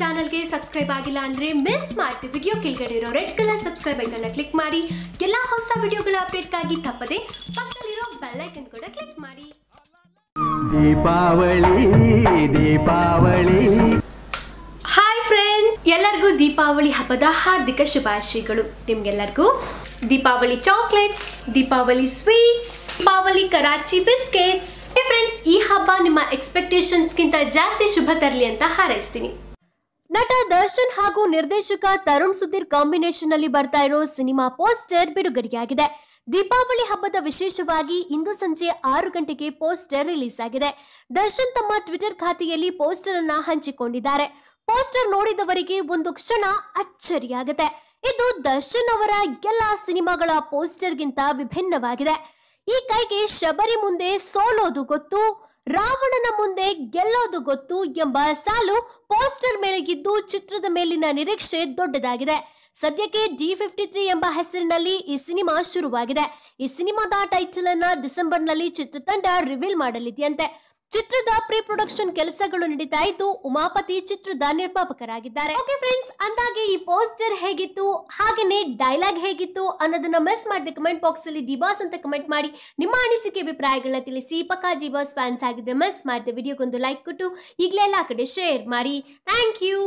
ಚಾನಲ್ಗೆ ಸಬ್ಸ್ಕ್ರೈಬ್ ಆಗಿಲ್ಲ ಅಂದ್ರೆ ಮಿಸ್ ಮಾಡ್ತೀವಿ ವಿಡಿಯೋ ಕೆಳಗಡೆ ಇರೋ ರೆಡ್ ಕಲರ್ ಸಬ್ಸ್ಕ್ರೈಬ್ ಐಕನ್ನ ಕ್ಲಿಕ್ ಮಾಡಿ. ಎಲ್ಲ ಹೊಸ ವಿಡಿಯೋಗಳ ಅಪ್ಡೇಟ್ಗಾಗಿ ತಪ್ಪದೆ ಪಕ್ಕದಲ್ಲಿರೋ ಬೆಲ್ ಐಕನ್ ಕೂಡ ಕ್ಲಿಕ್ ಮಾಡಿ. ದೀಪಾವಳಿ ದೀಪಾವಳಿ. ಹಾಯ್ ಫ್ರೆಂಡ್ಸ್ ಎಲ್ಲರಿಗೂ ದೀಪಾವಳಿ ಹಬ್ಬದ ಹಾರ್ದಿಕ ಶುಭಾಶಯಗಳು. ನಿಮ್ಗೆಲ್ಲರಿಗೂ Deepavali chocolates Deepavali sweets Deepavali Karachi biscuits friends ಈ ಹಬ್ಬ ನಿಮ್ಮ ಎಕ್ಸ್ಪೆಕ್ಟೇಷನ್ಸ್ಗಿಂತ ಜಾಸ್ತಿ ಶುಭ ತರಲಿ ಅಂತ ಹಾರೈಸ್ತೀನಿ. ನಟ ದರ್ಶನ್ ಹಾಗೂ ನಿರ್ದೇಶಕ ತರುಣ್ ಸುಧೀರ್ ಕಾಂಬಿನೇಷನ್ನಲ್ಲಿ ಬರ್ತಾ ಇರೋ ಸಿನಿಮಾ ಪೋಸ್ಟರ್ ಬಿಡುಗಡೆಯಾಗಿದೆ. ದೀಪಾವಳಿ ಹಬ್ಬದ ವಿಶೇಷವಾಗಿ ಇಂದು ಸಂಜೆ ಆರು ಗಂಟೆಗೆ ಪೋಸ್ಟರ್ ರಿಲೀಸ್ ಆಗಿದೆ. ದರ್ಶನ್ ತಮ್ಮ ಟ್ವಿಟರ್ ಖಾತೆಯಲ್ಲಿ ಪೋಸ್ಟರ್ ಅನ್ನ ಹಂಚಿಕೊಂಡಿದ್ದಾರೆ. ಪೋಸ್ಟರ್ ನೋಡಿದವರಿಗೆ ಒಂದು ಕ್ಷಣ ಅಚ್ಚರಿಯಾಗುತ್ತೆ. ಇದು ದರ್ಶನ್ ಅವರ ಎಲ್ಲಾ ಸಿನಿಮಾಗಳ ಪೋಸ್ಟರ್ಗಿಂತ ವಿಭಿನ್ನವಾಗಿದೆ. ಈ ಕೈಗೆ ಶಬರಿ ಮುಂದೆ ಸೋಲೋದು ಗೊತ್ತು. ರಾವಣನ ಮುಂದೆ ಗೆಲ್ಲೋದು ಗೊತ್ತು ಎಂಬ ಸಾಲು ಪೋಸ್ಟರ್ ಮೇಲೆಗಿದ್ದು ಚಿತ್ರದ ಮೇಲಿನ ನಿರೀಕ್ಷೆ ದೊಡ್ಡದಾಗಿದೆ. ಸದ್ಯಕ್ಕೆ ಡಿ ಫಿಫ್ಟಿ ತ್ರೀ ಎಂಬ ಹೆಸರಿನಲ್ಲಿ ಈ ಸಿನಿಮಾ ಶುರುವಾಗಿದೆ. ಈ ಸಿನಿಮಾದ ಟೈಟಲ್ ಅನ್ನ ಡಿಸೆಂಬರ್ನಲ್ಲಿ ಚಿತ್ರತಂಡ ರಿವೀಲ್ ಮಾಡಲಿದೆಯಂತೆ. ಚಿತ್ರದ ಪ್ರೀ ಪ್ರೊಡಕ್ಷನ್ ಕೆಲಸಗಳು ನಡೀತಾ ಇದ್ದು, ಉಮಾಪತಿ ಚಿತ್ರದ ನಿರ್ಮಾಪಕರಾಗಿದ್ದಾರೆ. ಓಕೆ ಫ್ರೆಂಡ್ಸ್ ಅಂದಾಗೆ ಈ ಪೋಸ್ಟರ್ ಹೇಗಿತ್ತು, ಹಾಗೇನೆ ಡೈಲಾಗ್ ಹೇಗಿತ್ತು ಅನ್ನೋದನ್ನ ಮಿಸ್ ಮಾಡದೆ ಕಮೆಂಟ್ ಬಾಕ್ಸ್ ಅಲ್ಲಿ ಡಿಬಾಸ್ ಅಂತ ಕಮೆಂಟ್ ಮಾಡಿ, ನಿಮ್ಮ ಅನಿಸಿಕೆ, ಅಭಿಪ್ರಾಯಗಳನ್ನ ತಿಳಿಸಿ. ಪಕ್ಕಾ ಡಿಬಾಸ್ ಫ್ಯಾನ್ಸ್ ಆಗಿದ್ರೆ ಮಿಸ್ ಮಾಡಿದೆ ವಿಡಿಯೋಗೊಂದು ಲೈಕ್ ಕೊಟ್ಟು, ಈಗಲೇ ಎಲ್ಲ ಕಡೆ ಶೇರ್ ಮಾಡಿ. Thank you